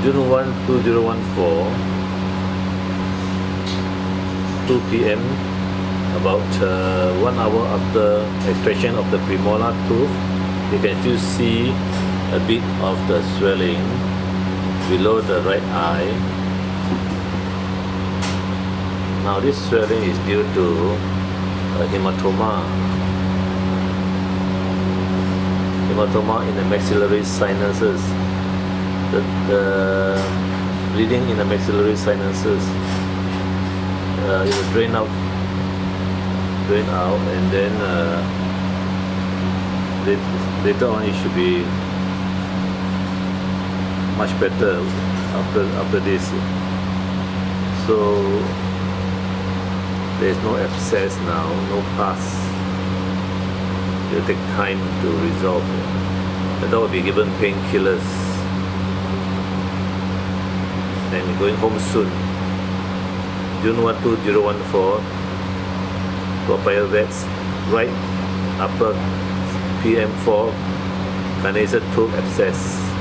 June 1, 2014, 2 p.m. About uh, one hour after extraction of the premolar tooth, you can still see a bit of the swelling below the right eye. Now this swelling is due to a hematoma. Hematoma in the maxillary sinuses. The, the bleeding in the maxillary sinuses. Uh, it will drain out, drain out, and then uh, later on it should be much better after after this. So there is no abscess now, no pus. It will take time to resolve. The dog will be given painkillers and going home soon. June 1 2014, Toa Payoh Vets, right upper PM4, carnassial tooth abscess.